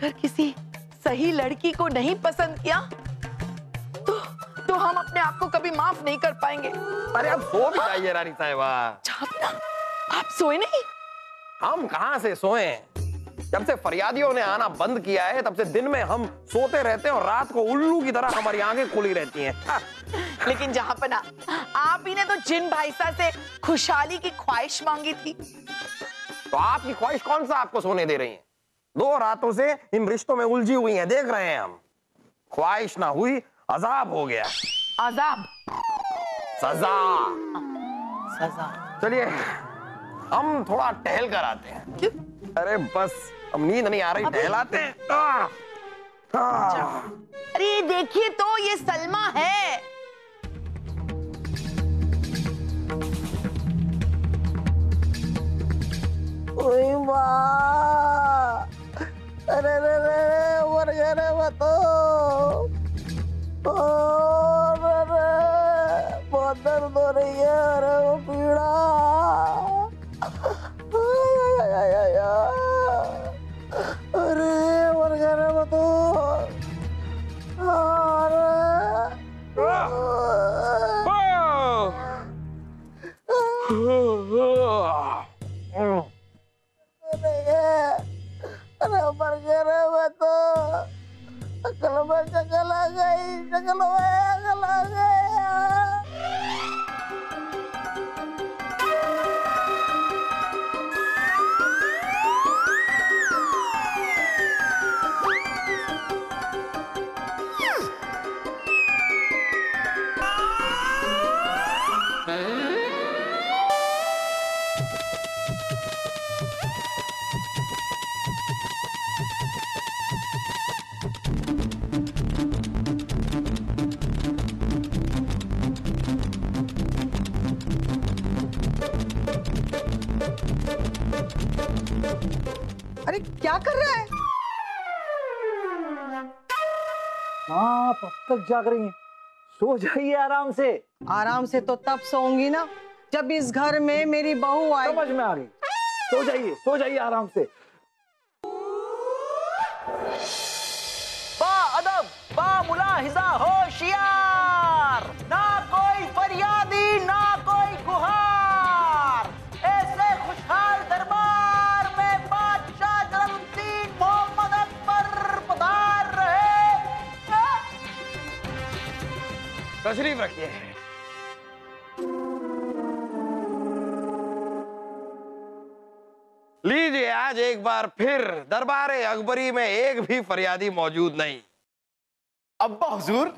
अगर किसी सही लड़की को नहीं पसंद किया तो तो हम अपने आप को कभी माफ़ नहीं कर पाएँगे। अरे अब सो भी जाइए रानी साहिबा। आप सोए नहीं? हम कहा से सोए जब से फरियादियों ने आना बंद किया है तब से दिन में हम सोते रहते हैं और रात को उल्लू की तरह हमारी आँखें खुली रहती हैं। हाँ, लेकिन जहाँ पर ना आप ही ने तो जिन भाईसा से खुशहाली की ख्वाहिश मांगी थी। तो आपकी ख्वाहिश कौन सा आपको सोने दे रही है? दो रातों से इन रिश्तों में उलझी हुई हैं देख रहे हैं हम। ख्वाहिश ना हुई अजाब हो गया। अजाब। सजा। सजा। चलिए हम थोड़ा टहल कर आते हैं। क्यों? अरे बस अब नींद नहीं आ रही टहलाते हैं। अरे देखिए तो ये सलमा है। ओए माँ अरे अरे अरे मर गया मैं तो अकल में शक्ल आ गई चकल में अकल गया अरे क्या कर रहा है? आप अब तक जाग रही हैं। सो जाइए आराम से। आराम से तो तब सोऊँगी ना जब इस घर में मेरी बहू आए। समझ में आ गई। सो जाइए सो जाइए आराम से। तशरीफ़ रखिए। लीजिए, आज एक बार फिर दरबार अकबरी में एक भी फरियादी मौजूद नहीं। अब्बा हुजूर,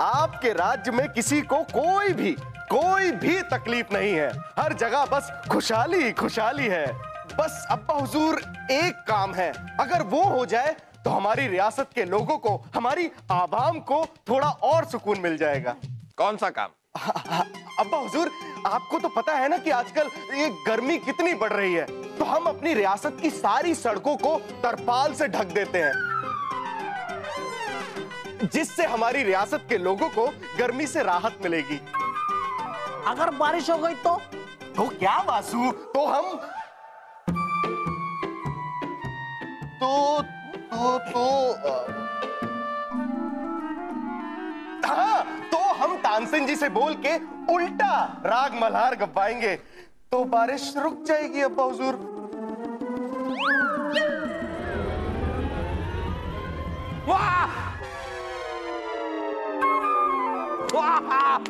आपके राज्य में किसी को कोई भी कोई भी तकलीफ़ नहीं है। हर जगह बस खुशहाली खुशहाली है। बस अब्बा हुजूर, एक काम है। अगर वो हो जाए तो हमारी रियासत के लोगों को हमारी आवाम को थोड़ा और सुकून मिल जाएगा। कौन सा काम? अब्बा हुजूर आपको तो पता है ना कि आजकल ये गर्मी कितनी बढ़ रही है तो हम अपनी रियासत की सारी सड़कों को तरपाल से ढक देते हैं। जिससे हमारी रियासत के लोगों को गर्मी से राहत मिलेगी। अगर बारिश हो गई तो? तो क्या वासु तो हम तो तो तो हाँ तो हम तानसेन जी से बोल के उल्टा राग मल्हार गवाएँगे तो बारिश रुक जाएगी अब्बा हुजूर वाह! वाह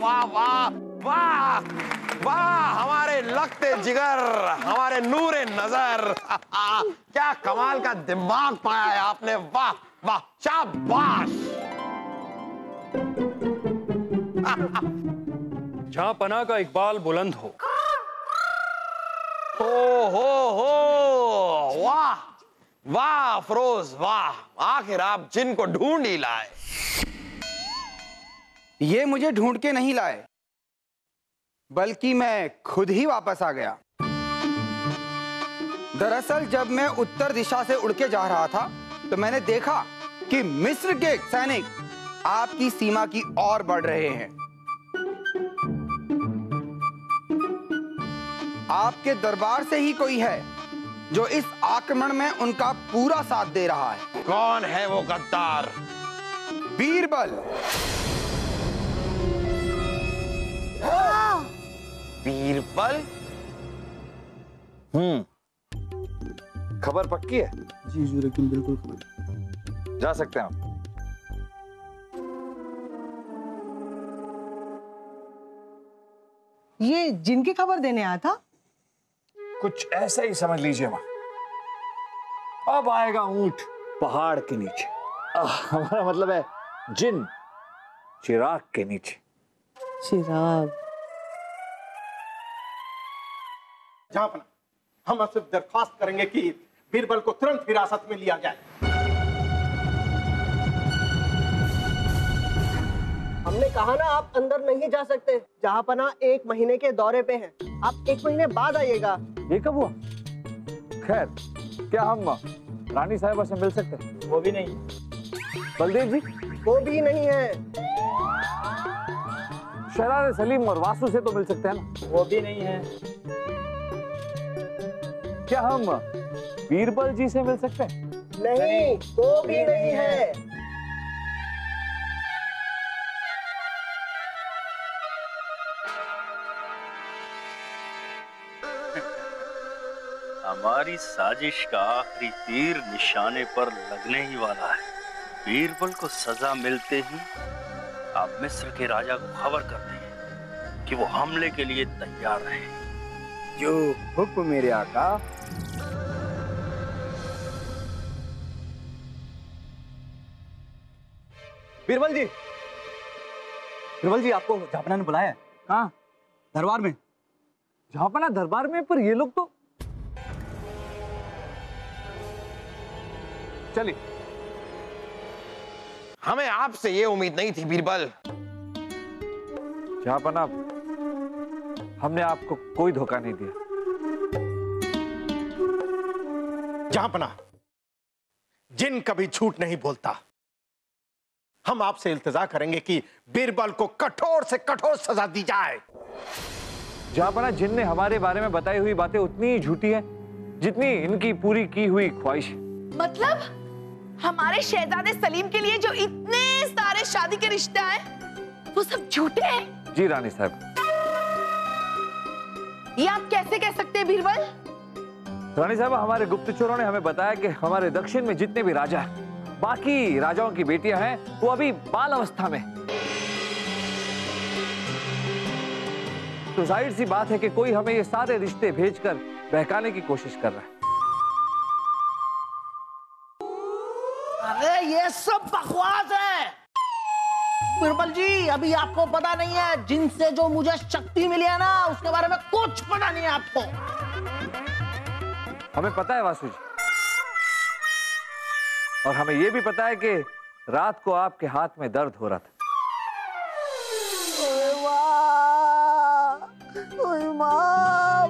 वाह वाह वाह! वाह हमारे लगते जिगर हमारे नूरे नज़र। क्या कमाल का दिमाग पाया है आपने। वाह वाह शाबाश। जहाँ पना का इकबाल बुलंद हो। हो हो हो। वाह वाह अफरोज वाह। आखिर आप जिनको ढूंढ ही लाए। ये मुझे ढूंढ के नहीं लाए। बल्कि मैं खुद ही वापस आ गया। दरअसल जब मैं उत्तर दिशा से उड़ के जा रहा था तो मैंने देखा कि मिस्र के सैनिक आपकी सीमा की ओर बढ़ रहे हैं। आपके दरबार से ही कोई है जो इस आक्रमण में उनका पूरा साथ दे रहा है। कौन है वो गद्दार? बीरबल। बीरबल? हम्म। खबर पक्की है? जी जी लेकिन बिल्कुल जा सकते हैं आप। ये जिनकी खबर देने आया था? कुछ ऐसा ही समझ लीजिए माँ। अब आएगा ऊँट पहाड़ के नीचे। हमारा मतलब है जिन चिराग के नीचे। चिराग। जहाँ हम सिर्फ़ दरख्वास्त करेंगे कि बीरबल को तुरंत हिरासत में लिया जाए। हमने कहा ना आप अंदर नहीं जा सकते। जहाँ पना एक महीने के दौरे पे हैं। आप एक महीने बाद आइएगा। ये कब हुआ? खैर क्या हम रानी साहिबा से मिल सकते हैं? वो भी नहीं। बलदेव जी? वो भी नहीं है। शहरार सलीम और वासु से तो मिल सकते हैं ना? वो भी नहीं है। क्या हम बीरबल जी से मिल सकते हैं? नहीं वो भी नहीं है। हमारी साजिश का आखिरी तीर निशाने पर लगने ही वाला है। बीरबल को सजा मिलते ही आप मिस्र के राजा को खबर कर दें कि वो हमले के लिए तैयार रहे। जो हुक्म मेरे आका बीरबल जी। बीरबल जी आपको झापना ने बुलाया है? कहाँ दरबार में? झापना दरबार में? पर ये लोग तो चलिए। हमें आपसे ये उम्मीद नहीं थी बीरबल। झापना हमने आपको कोई धोखा नहीं दिया। जहाँ पना जिन कभी झूठ नहीं बोलता हम आपसे इल्तजा करेंगे कि बीरबल को कठोर से कठोर सजा दी जाए। जापना जिन ने हमारे बारे में बताई हुई बातें उतनी ही झूठी हैं जितनी इनकी पूरी की हुई ख्वाहिश। मतलब? हमारे शहजादे सलीम के लिए जो इतने सारे शादी के रिश्ते हैं वो सब झूठे हैं? जी रानी साहब। ये आप कैसे कह सकते हैं बीरबल? रानी साहब हमारे गुप्तचरों ने हमें बताया कि हमारे दक्षिण में जितने भी राजा हैं बाकी राजाओं की बेटियाँ हैं वो अभी बाल अवस्था में। तो ज़ाहिर सी बात है कि कोई हमें ये सारे रिश्ते भेजकर बहकाने की कोशिश कर रहा है। अरे ये सब बकवास है। बिरबल जी अभी आपको पता नहीं है जिनसे जो मुझे शक्ति मिली है ना उसके बारे में कुछ पता नहीं है आपको। हमें पता है वासु जी और हमें यह भी पता है कि रात को आपके हाथ में दर्द हो रहा था।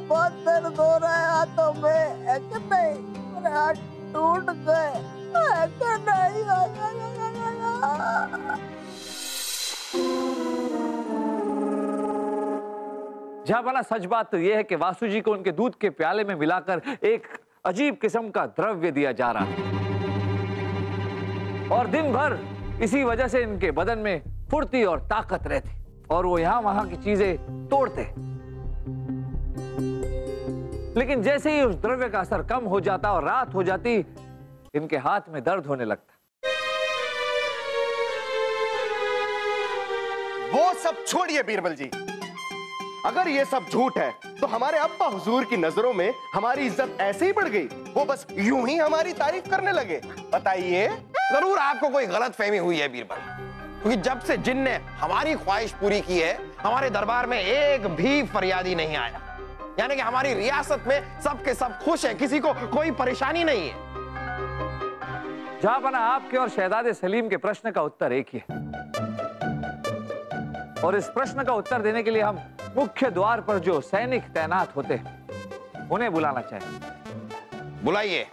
बहुत दर्द हो रहा है हाथों में। एक नहीं? मेरे हाथ टूट गए। एक नहीं? जहाँ सच बात तो यह है कि वासु जी को उनके दूध के प्याले में मिलाकर एक अजीब किस्म का द्रव्य दिया जा रहा है और दिन भर इसी वजह से इनके बदन में फुर्ती और ताकत रहती और वो यहाँ वहाँ की चीज़ें तोड़ते। लेकिन जैसे ही उस द्रव्य का असर कम हो जाता और रात हो जाती, इनके हाथ में दर्द होने लगता। वो सब छोड़िए बीरबल जी। अगर ये सब झूठ है तो हमारे अब्बा हुजूर की नज़रों में हमारी इज़्ज़त ऐसे ही बढ़ गई। वो बस यूँ ही हमारी तारीफ़ करने लगे। बताइए। ज़रूर आपको कोई गलत फहमी हुई है बीरबल। क्योंकि जब से जिन ने हमारी ख्वाहिश पूरी की है हमारे दरबार में एक भी फरियादी नहीं आया। यानी कि हमारी रियासत में सबके सब खुश है किसी को कोई परेशानी नहीं है। जहाँ बना आपके और शहजादे सलीम के प्रश्न का उत्तर एक ही है। और इस प्रश्न का उत्तर देने के लिए हम मुख्य द्वार पर जो सैनिक तैनात होते हैं उन्हें बुलाना चाहिए बुलाइए।